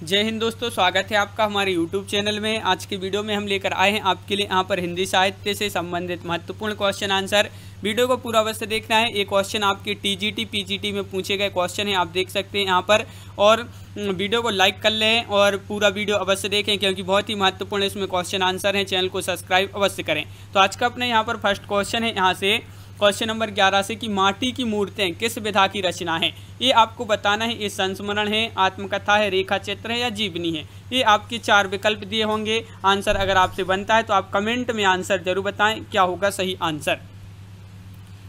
जय हिंद दोस्तों, स्वागत है आपका हमारे YouTube चैनल में। आज के वीडियो में हम लेकर आए हैं आपके लिए यहाँ पर हिंदी साहित्य से संबंधित महत्वपूर्ण क्वेश्चन आंसर वीडियो को पूरा अवश्य देखना है। ये क्वेश्चन आपके टीजीटी पीजीटी में पूछे गए क्वेश्चन है, आप देख सकते हैं यहाँ पर। और वीडियो को लाइक कर लें और पूरा वीडियो अवश्य देखें, क्योंकि बहुत ही महत्वपूर्ण इसमें क्वेश्चन आंसर हैं। चैनल को सब्सक्राइब अवश्य करें। तो आज का अपने यहाँ पर फ़र्स्ट क्वेश्चन है। यहाँ से क्वेश्चन नंबर ग्यारह से कि माटी की मूर्तें किस विधा की रचना है? ये आपको बताना है, ये संस्मरण है, आत्मकथा है रेखा चित्र है या जीवनी है? ये आपके चार विकल्प दिए होंगे। आंसर अगर आपसे बनता है तो आप कमेंट में आंसर ज़रूर बताएँ, क्या होगा सही आंसर।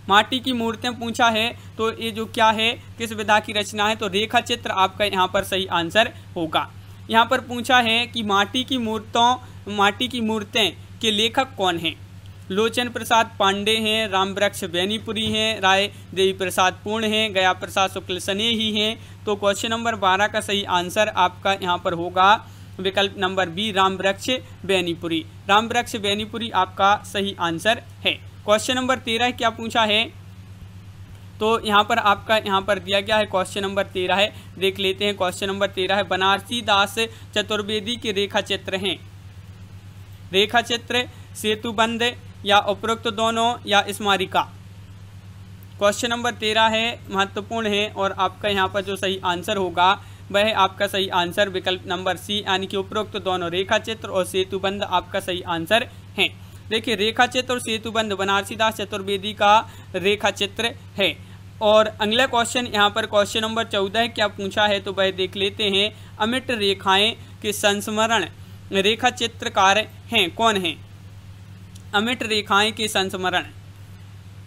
माटी की मूर्तें पूछा है तो ये जो क्या है, किस विधा की रचना है तो रेखा चित्र आपका यहाँ पर सही आंसर होगा। यहाँ पर पूछा है कि माटी की मूर्तों, माटी की मूर्तें के लेखक कौन हैं? लोचन प्रसाद पांडे हैं, राम वृक्ष बैनीपुरी हैं, राय देवी प्रसाद पूर्ण हैं, गया प्रसाद शुक्ल सने ही हैं। तो क्वेश्चन नंबर बारह का सही आंसर आपका यहाँ पर होगा। विकल्प नंबर बी राम वृक्ष बैनीपुरी। राम वृक्ष बैनीपुरी आपका सही आंसर है। क्वेश्चन नंबर तेरह क्या पूछा है? तो यहाँ पर आपका यहाँ पर दिया गया है क्वेश्चन नंबर तेरह है। देख लेते हैं क्वेश्चन नंबर तेरह है। बनारसी दास चतुर्वेदी के रेखा चित्र हैं। रेखा चित्र सेतुबंध या उपरोक्त दोनों या स्मारिका क्वेश्चन नंबर तेरह है, महत्वपूर्ण है और आपका यहाँ पर जो सही आंसर होगा, वह आपका सही आंसर विकल्प नंबर सी यानी कि उपरोक्त दोनों रेखा चित्र और सेतुबंध आपका सही आंसर है। देखिए रेखा चित्र और सेतुबंध बनारसीदास चतुर्वेदी का रेखा चित्र है। और अगला क्वेश्चन यहाँ पर क्वेश्चन नंबर चौदह क्या पूछा है तो वह देख लेते हैं। अमिट रेखाएँ के संस्मरण रेखा चित्रकार हैं, कौन हैं? अमिट रेखाएँ के संस्मरण।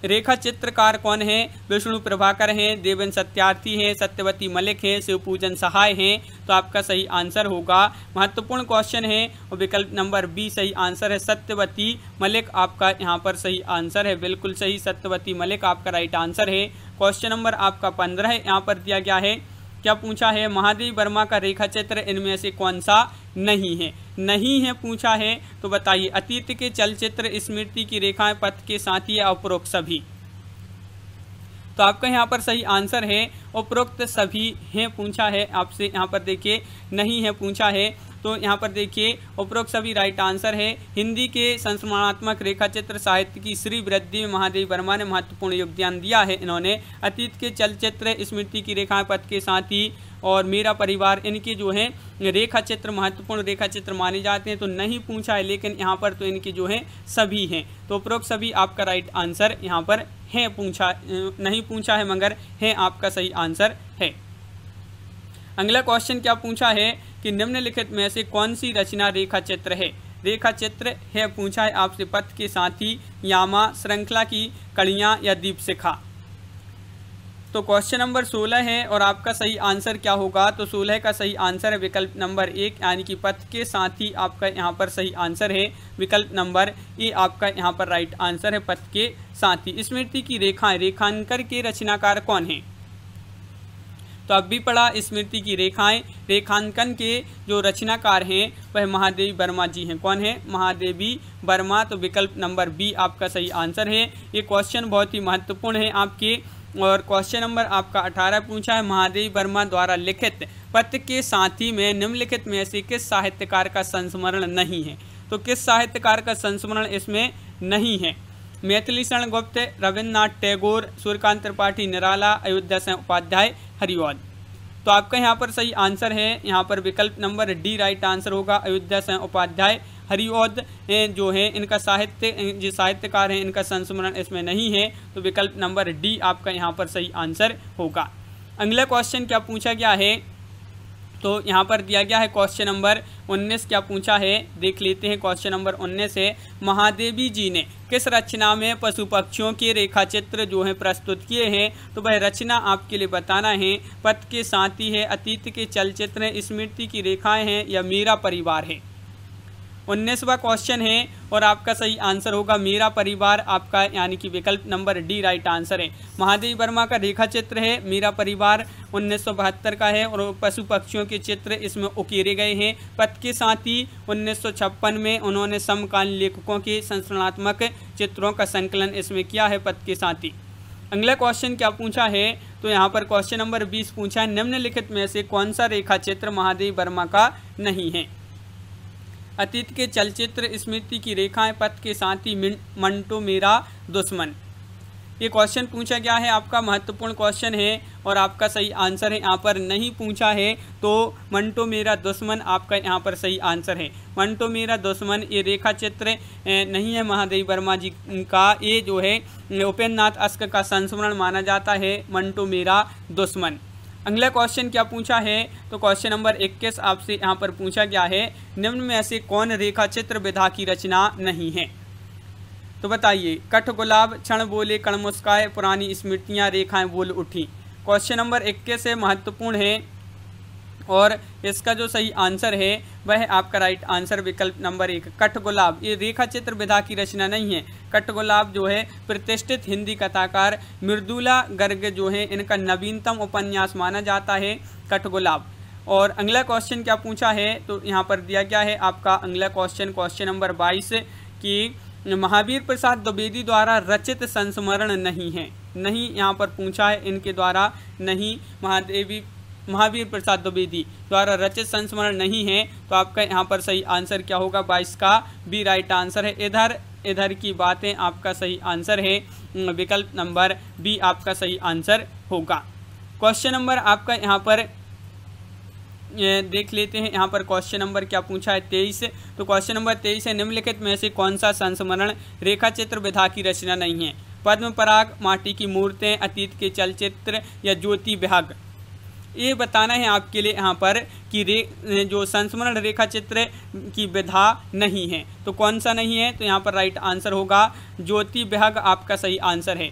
रेखा चित्रकार कौन है? विष्णु प्रभाकर हैं देवन सत्यार्थी हैं, सत्यवती मलिक हैं, शिवपूजन सहाय हैं। तो आपका सही आंसर होगा। महत्वपूर्ण क्वेश्चन है और विकल्प नंबर बी सही आंसर है सत्यवती मलिक। आपका यहाँ पर सही आंसर है। बिल्कुल सही, सत्यवती मलिक, आपका राइट आंसर है। क्वेश्चन नंबर आपका पंद्रह यहाँ पर दिया गया है। क्या पूछा है, महादेव वर्मा का रेखा चित्र इनमें से कौन सा नहीं है? नहीं है पूछा है तो बताइए, अतीत के चलचित्र स्मृति की रेखाएँ पथ के साथ ही अपरोक्त सभी? तो आपका यहाँ पर सही आंसर है, उपरोक्त सभी है, पूछा है आपसे, यहाँ पर देखिए, नहीं है, पूछा है तो यहाँ पर देखिए, उपरोक्त सभी राइट आंसर है। हिंदी के संस्मरणात्मक रेखा चित्र साहित्य की श्री वृद्धि में महादेव वर्मा ने महत्वपूर्ण योगदान दिया है इन्होंने। अतीत के चलचित्र, स्मृति की रेखा पथ के साथ ही और मेरा परिवार, इनके जो है रेखा चित्र महत्वपूर्ण रेखा चित्र माने जाते हैं तो नहीं पूछा है, लेकिन यहाँ पर तो इनके जो है, सभी हैं। तो उपरोक्त सभी आपका राइट आंसर यहाँ पर है पूछा, नहीं पूछा है, मगर है आपका सही आंसर है। अगला क्वेश्चन क्या पूछा है? कि निम्नलिखित में से कौन सी रचना रेखा चित्र है? रेखा चित्र है, पूछा है आपसे पथ के साथ ही यामा श्रृंखला की कड़ियाँ या दीप शिखा। तो क्वेश्चन नंबर सोलह है और आपका सही आंसर क्या होगा? तो सोलह का सही आंसर है विकल्प नंबर एक, यानी कि पथ के साथ ही आपका यहाँ पर सही आंसर है। विकल्प नंबर ए, आपका यहाँ पर राइट आंसर है पथ के साथ। ही स्मृति की रेखाएँ, रेखांकर के रचनाकार कौन है? तो अब भी पढ़ा स्मृति की रेखाएँ, रेखांकन के जो रचनाकार हैं, वह महादेवी वर्मा जी हैं। कौन है? महादेवी वर्मा। तो विकल्प नंबर बी आपका सही आंसर है। ये क्वेश्चन बहुत ही महत्वपूर्ण है आपके। और क्वेश्चन नंबर आपका अठारह पूछा है। महादेवी वर्मा द्वारा लिखित पत्र के साथ ही में, निम्नलिखित में से किस साहित्यकार का संस्मरण नहीं है? तो किस साहित्यकार का संस्मरण इसमें नहीं है? मैथिली शरण गुप्त, रविन्द्रनाथ टैगोर, सूर्यकांत त्रिपाठी, निराला अयोध्या उपाध्याय हरिवौद तो आपका यहाँ पर सही आंसर है, यहाँ पर विकल्प नंबर डी राइट आंसर होगा, अयोध्या सिंह उपाध्याय हरिओद जो है, इनका साहित्य जो साहित्यकार हैं, इनका संस्मरण इसमें नहीं है तो विकल्प नंबर डी आपका यहाँ पर सही आंसर होगा। अगला क्वेश्चन क्या पूछा गया है? तो यहाँ पर दिया गया है क्वेश्चन नंबर 19 क्या पूछा है? देख लेते हैं क्वेश्चन नंबर 19 है। महादेवी जी ने, किस रचना में पशु पक्षियों के रेखा चित्र जो है प्रस्तुत किए हैं? तो वह रचना आपके लिए बताना है। पथ के साथी है, अतीत के चलचित्र स्मृति की रेखाएँ हैं, या मेरा परिवार है? उन्नीसवा क्वेश्चन है और आपका सही आंसर होगा। मेरा परिवार आपका यानी कि विकल्प नंबर डी राइट आंसर है। महादेव वर्मा का रेखा चित्र है, मेरा परिवार उन्नीस सौ बहत्तर का है और पशु पक्षियों के चित्र इसमें उकेरे गए हैं। पथ के साथ ही उन्नीस में उन्होंने समकालीन लेखकों के संस्करणात्मक चित्रों का संकलन इसमें किया है पथ के साथ ही। अगला क्वेश्चन क्या पूछा है? तो यहाँ पर क्वेश्चन नंबर बीस पूछा है। निम्नलिखित में से कौन सा रेखा चित्र महादेव वर्मा का नहीं है? अतीत के चलचित्र स्मृति की रेखाएँ पथ के साथ ही मंटो मेरा दुश्मन। ये क्वेश्चन पूछा गया है, आपका महत्वपूर्ण क्वेश्चन है और आपका सही आंसर है। यहाँ पर नहीं पूछा है तो मंटो मेरा दुश्मन आपका यहाँ पर सही आंसर है। मंटो मेरा दुश्मन, ये रेखा चित्र नहीं है महादेव वर्मा जी का। ये जो है उपेंद्र नाथ अस्क का संस्मरण माना जाता है, मंटो मेरा दुश्मन। अगला क्वेश्चन क्या पूछा है? तो क्वेश्चन नंबर 21 आपसे यहाँ पर पूछा गया है, निम्न में ऐसे कौन रेखा चित्र विधा की रचना नहीं है? तो बताइए, कठ गुलाब, क्षण बोले, कण मुस्काए, पुरानी स्मृतियाँ, रेखाएँ बोल उठी। क्वेश्चन नंबर इक्कीस है, महत्वपूर्ण है। और इसका जो सही आंसर है, वह आपका राइट आंसर विकल्प नंबर एक कठ गुलाब ये रेखा चित्र विधा की रचना नहीं है। कठ गुलाब जो है, प्रतिष्ठित हिंदी कथाकार मृदुला गर्ग जो है, इनका नवीनतम उपन्यास माना जाता है कठ गुलाब और अगला क्वेश्चन क्या पूछा है तो यहाँ पर दिया गया है आपका अगला क्वेश्चन क्वेश्चन नंबर बाईस, की महावीर प्रसाद द्विवेदी द्वारा रचित संस्मरण नहीं है। नहीं यहाँ पर पूछा है, इनके द्वारा नहीं। महादेवी महावीर प्रसाद द्विवेदी द्वारा रचित संस्मरण नहीं है तो आपका यहाँ पर सही आंसर क्या होगा? बाईस का बी राइट आंसर है। इधर इधर की बातें आपका सही आंसर है। विकल्प नंबर बी आपका सही आंसर होगा। क्वेश्चन नंबर आपका यहाँ पर देख लेते हैं। यहाँ पर क्वेश्चन नंबर क्या पूछा है? तेईस। तो क्वेश्चन नंबर तेईस है, निम्नलिखित में से कौन सा संस्मरण रेखा चित्र विधा की रचना नहीं है? पद्म पराग माटी की मूर्तें, अतीत के चलचित्र या ज्योति विभाग? ये बताना है आपके लिए यहाँ पर कि रे, जो संस्मरण रेखा चित्र की विधा नहीं है। तो कौन सा नहीं है? तो यहाँ पर राइट आंसर होगा। ज्योति बेहग, आपका सही आंसर है।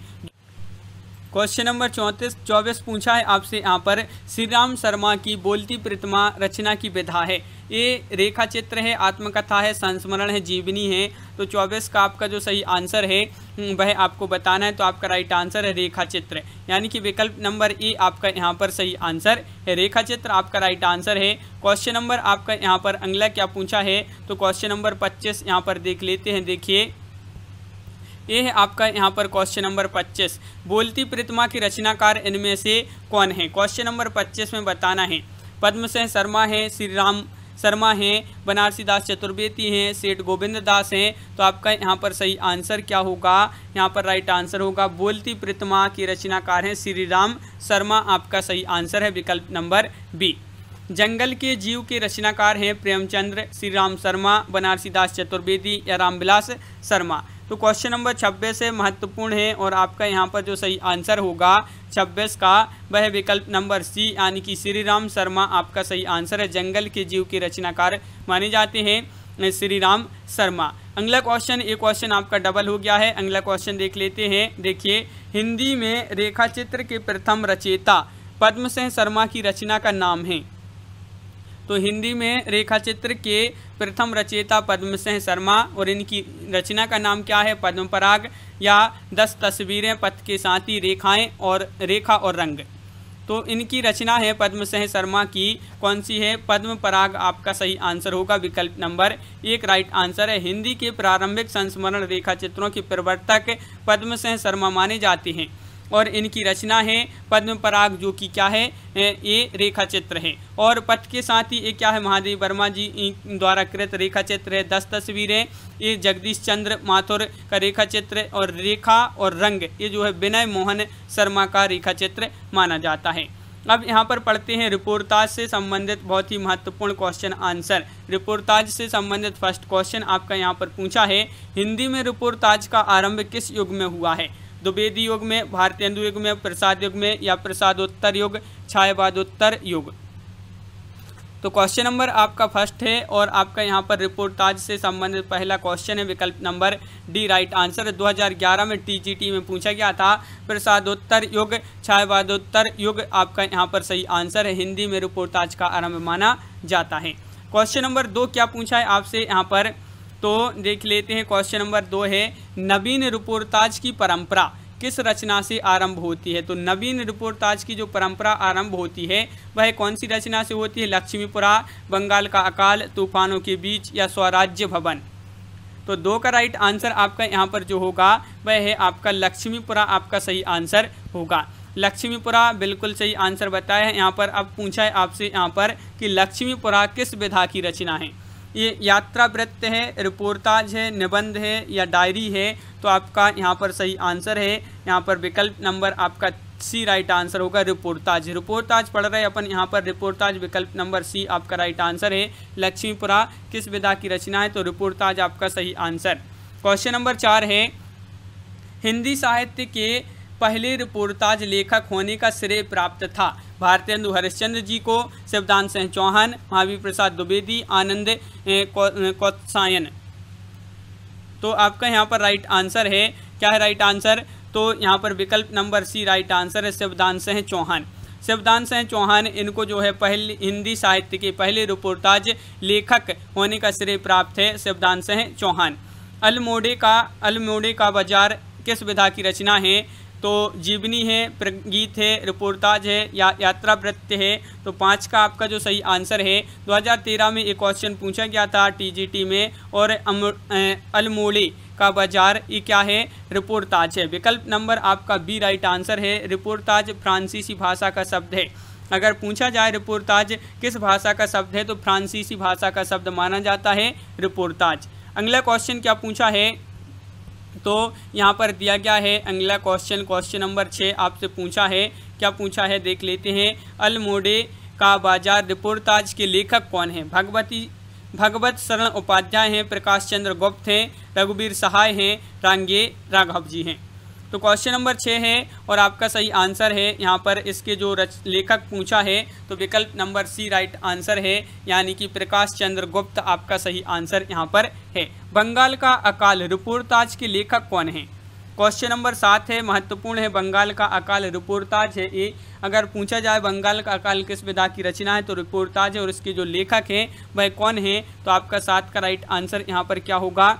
क्वेश्चन नंबर चौंतीस, चौबीस पूछा है आपसे यहाँ पर। श्री राम शर्मा की बोलती प्रतिमा रचना की विधा है। ये रेखा चित्र है आत्मकथा है संस्मरण है जीवनी है। तो चौबीस का आपका जो सही आंसर है हम्म, वह आपको बताना है तो आपका राइट आंसर है रेखा चित्र। यानी कि विकल्प नंबर ए आपका यहाँ पर सही आंसर है। रेखा चित्र आपका राइट आंसर है। क्वेश्चन नंबर आपका यहाँ पर अगला क्या पूछा है? तो क्वेश्चन नंबर पच्चीस यहाँ पर देख लेते हैं देखिए। ये है आपका यहाँ पर क्वेश्चन नंबर पच्चीस। बोलती प्रतिमा की रचनाकार इनमें से कौन है? क्वेश्चन नंबर पच्चीस में बताना है। पद्म सिंह शर्मा है श्री राम शर्मा हैं, बनारसी दास चतुर्वेदी हैं, सेठ गोविंद दास हैं। तो आपका यहाँ पर सही आंसर क्या होगा? यहाँ पर राइट आंसर होगा बोलती प्रतिमा की रचनाकार हैं श्री राम शर्मा। आपका सही आंसर है विकल्प नंबर बी। जंगल के जीव के रचनाकार हैं प्रेमचंद्र श्री राम शर्मा, बनारसी दास चतुर्वेदी या रामविलास शर्मा। तो क्वेश्चन नंबर छब्बीस से महत्वपूर्ण है और आपका यहाँ पर जो सही आंसर होगा छब्बीस का वह विकल्प नंबर सी, यानी कि श्री राम शर्मा, आपका सही आंसर है। जंगल के जीव के रचनाकार माने जाते हैं श्री राम शर्मा। अगला क्वेश्चन एक क्वेश्चन आपका डबल हो गया है। अगला क्वेश्चन देख लेते हैं। देखिए, हिंदी में रेखा चित्र के प्रथम रचेता पद्मसेन शर्मा की रचना का नाम है। तो हिंदी में रेखा चित्र के प्रथम रचयिता पद्म सिंह शर्मा और इनकी रचना का नाम क्या है? पद्म पराग या दस तस्वीरें, पथ के साथ ही रेखाएँ और रेखा और रंग। तो इनकी रचना है पद्म सिंह शर्मा की। कौन सी है? पद्म पराग आपका सही आंसर होगा विकल्प नंबर एक। राइट आंसर है, हिंदी के प्रारंभिक संस्मरण रेखा चित्रों के प्रवर्तक पद्म सिंह शर्मा माने जाते हैं। और इनकी रचना है पद्म पराग जो कि क्या है ये रेखा चित्र है। और पथ के साथ ही ये क्या है, महादेव वर्मा जी द्वारा कृत रेखा चित्र है, दस तस्वीरें, ये जगदीश चंद्र माथुर का रेखा चित्र और रेखा और रंग, ये जो है विनय मोहन शर्मा का रेखा चित्र माना जाता है। अब यहाँ पर पढ़ते हैं रिपोर्टाज से संबंधित बहुत ही महत्वपूर्ण क्वेश्चन आंसर रिपोर्टाज से संबंधित फ़र्स्ट क्वेश्चन आपका यहाँ पर पूछा है, हिंदी में रिपोर्टाज का आरंभ किस युग में हुआ है? द्विवेदी युग में, भारतीय हिंदू युग में, प्रसाद युग में, या प्रसादोत्तर युग, छायावादोत्तर युग। तो क्वेश्चन नंबर आपका फ़र्स्ट है और आपका यहाँ पर रिपोर्टाज से संबंधित पहला क्वेश्चन है, विकल्प नंबर डी राइट आंसर 2011 में टीजीटी में पूछा गया था, प्रसादोत्तर युग, छायावादोत्तर युग, आपका यहाँ पर सही आंसर है। हिंदी में रिपोर्टाज का आरंभ माना जाता है। क्वेश्चन नंबर दो क्या पूछा है आपसे यहाँ पर? तो देख लेते हैं क्वेश्चन नंबर दो है, नवीन रिपोर्टाज की परंपरा किस रचना से आरंभ होती है? तो नवीन रिपोर्टाज की जो परंपरा आरंभ होती है, वह कौन सी रचना से होती है? लक्ष्मीपुरा, बंगाल का अकाल, तूफानों के बीच या स्वराज्य भवन? तो दो का राइट आंसर आपका यहाँ पर जो होगा, वह है आपका लक्ष्मीपुरा, आपका सही आंसर होगा। लक्ष्मीपुरा बिल्कुल सही आंसर बताया है, यहाँ पर अब पूछा है आपसे यहाँ पर कि लक्ष्मीपुरा किस विधा की रचना है? ये यात्रा वृत्त है, रिपोर्टाज है, निबंध है या डायरी है तो आपका यहाँ पर सही आंसर है। यहाँ पर विकल्प नंबर आपका सी राइट आंसर होगा, रिपोर्टाज रिपोर्टाज पढ़ रहे अपन, यहाँ पर रिपोर्टाज विकल्प नंबर सी आपका राइट आंसर है। लक्ष्मीपुरा, किस विधा की रचना है? तो रिपोर्टाज आपका सही आंसर। क्वेश्चन नंबर चार है, हिंदी साहित्य के पहले रिपोर्टाज लेखक होने का श्रेय प्राप्त था। भारतेंदु हरिश्चंद्र जी को शिवदान सिंह चौहान महावीर प्रसाद द्विवेदी, आनंद कौत्सायन। तो आपका यहाँ पर राइट आंसर है। क्या है राइट आंसर तो यहाँ पर विकल्प नंबर सी राइट आंसर है शिवदान सिंह चौहान। शिवदान सिंह चौहान इनको जो है पहले, हिंदी साहित्य के पहले रिपोर्टाज लेखक होने का श्रेय प्राप्त है शिवदान सिंह चौहान। अलमोड़े का अलमोड़े का बाज़ार किस विधा की रचना है? तो जीवनी है गीत है रिपोर्टाज है, या यात्रा वृत्य है तो पाँच का आपका जो सही आंसर है 2013 में एक क्वेश्चन पूछा गया था टीजीटी में, और अलमोड़ी का बाज़ार ये क्या है? रिपोर्टाज है। विकल्प नंबर आपका बी राइट आंसर है रिपोर्टाज फ्रांसीसी भाषा का शब्द है। अगर पूछा जाए रिपोर्टाज किस भाषा का शब्द है तो फ्रांसीसी भाषा का शब्द माना जाता है रिपोर्टाज अगला क्वेश्चन क्या पूछा है? तो यहाँ पर दिया गया है अगला क्वेश्चन क्वेश्चन नंबर छः आपसे पूछा है। क्या पूछा है? देख लेते हैं। अलमोडे का बाज़ार रिपोर्टाज के लेखक कौन है? भगवती, भगवत शरण उपाध्याय हैं, प्रकाश चंद्र गुप्त हैं रघुवीर सहाय हैं, रांगे, राघव जी हैं। तो क्वेश्चन नंबर छः है और आपका सही आंसर है। यहाँ पर इसके जो रच, लेखक पूछा है तो विकल्प नंबर सी राइट आंसर है। यानी कि प्रकाश चंद्र गुप्त आपका सही आंसर यहाँ पर है। बंगाल का अकाल रिपोर्टाज के लेखक कौन है? क्वेश्चन नंबर सात है, महत्वपूर्ण है, बंगाल का अकाल रिपोर्टाज है। ये अगर पूछा जाए बंगाल का अकाल किस विधा की रचना है तो रिपोर्टाज है और इसके जो लेखक हैं, वह कौन है? तो आपका सात का राइट आंसर यहाँ पर क्या होगा?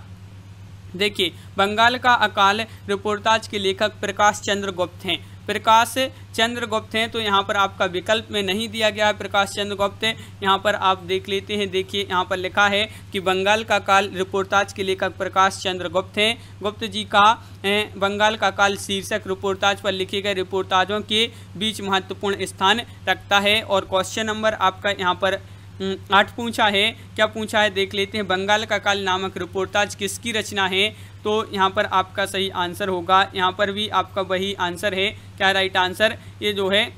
देखिए, बंगाल का अकाल रिपोर्टाज के लेखक प्रकाश चंद्र गुप्त हैं। प्रकाश चंद्र गुप्त हैं तो यहाँ पर आपका विकल्प में नहीं दिया गया है प्रकाश चंद्र गुप्त। यहाँ पर आप देख लेते हैं, देखिए, यहाँ पर लिखा है कि बंगाल का काल रिपोर्टाज के लेखक प्रकाश चंद्र गुप्त हैं। गुप्त जी का बंगाल का काल शीर्षक रिपोर्टाज पर लिखे गए रिपोर्टाजों के बीच महत्वपूर्ण स्थान रखता है। और क्वेश्चन नंबर आपका यहाँ पर आठ पूछा है, क्या पूछा है देख लेते हैं। बंगाल का काल नामक रिपोर्टाज किसकी रचना है? तो यहाँ पर आपका सही आंसर होगा। यहाँ पर भी आपका वही आंसर है, क्या राइट आंसर ये जो है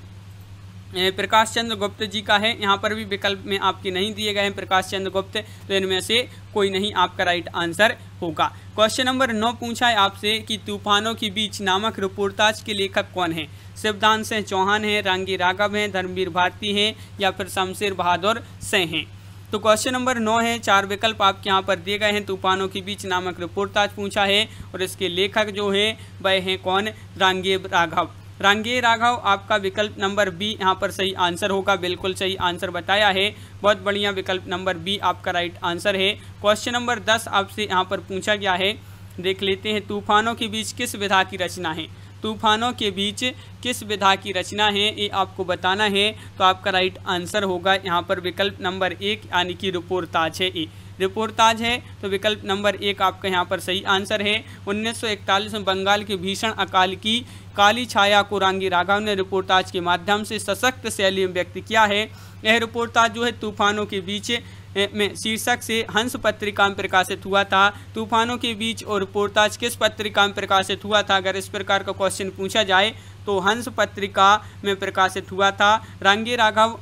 प्रकाश चंद्र गुप्त जी का है। यहाँ पर भी विकल्प में आपके नहीं दिए गए हैं प्रकाश चंद्र गुप्त तो इनमें से कोई नहीं आपका राइट आंसर होगा। क्वेश्चन नंबर नौ पूछा है आपसे कि तूफानों के बीच नामक रिपोर्टाज के लेखक कौन है? शिवदान सिंह चौहान हैं, रांगी राघव हैं, धर्मवीर भारती हैं या फिर शमशेर बहादुर सिंह हैं। तो क्वेश्चन नंबर नौ है, चार विकल्प आपके यहाँ पर दिए गए हैं, तूफानों के बीच नामक रिपोर्ट आज पूछा है और इसके लेखक जो है, वह हैं कौन? रांगेब राघव। रांगे राघव, आपका विकल्प नंबर बी यहाँ पर सही आंसर होगा, बिल्कुल सही आंसर बताया है। बहुत बढ़िया विकल्प नंबर बी आपका राइट आंसर है। क्वेश्चन नंबर दस आपसे यहाँ पर पूछा गया है। देख लेते हैं, तूफानों के बीच किस विधा की रचना है? तूफानों के बीच किस विधा की रचना है, ये आपको बताना है। तो आपका राइट आंसर होगा यहाँ पर विकल्प नंबर एक, यानी कि रिपोर्टाज है ए रिपोर्टाज है तो विकल्प नंबर एक आपका यहाँ पर सही आंसर है। 1941 में बंगाल के भीषण अकाल की काली छाया को रांगी राघव ने रिपोर्टाज के माध्यम से सशक्त शैली में व्यक्त किया है। यह रिपोर्टाज जो है तूफानों के बीच में शीर्षक से, हंस पत्रिका में प्रकाशित हुआ था। तूफानों के बीच और पोर्ताज किस पत्रिका में प्रकाशित हुआ था? अगर इस प्रकार का क्वेश्चन पूछा जाए तो हंस पत्रिका में प्रकाशित हुआ था। रंगे राघव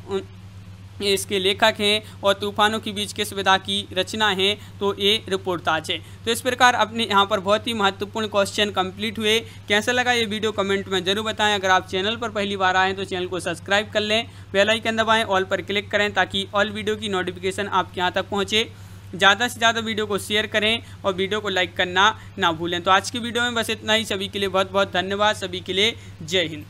इसके लेखक हैं और तूफानों के बीच किस विधा की रचना है तो ये रिपोर्टाज है। तो इस प्रकार अपने यहाँ पर बहुत ही महत्वपूर्ण क्वेश्चन कंप्लीट हुए। कैसा लगा ये वीडियो कमेंट में ज़रूर बताएँ। अगर आप चैनल पर पहली बार आएँ तो चैनल को सब्सक्राइब कर लें। बेल आइकन दबाएँ ऑल पर क्लिक करें, ताकि ऑल वीडियो की नोटिफिकेशन आपके यहाँ तक पहुँचे। ज़्यादा से ज़्यादा वीडियो को शेयर करें और वीडियो को लाइक करना ना भूलें। तो आज की वीडियो में बस इतना ही। सभी के लिए बहुत बहुत धन्यवाद। सभी के लिए जय हिंद।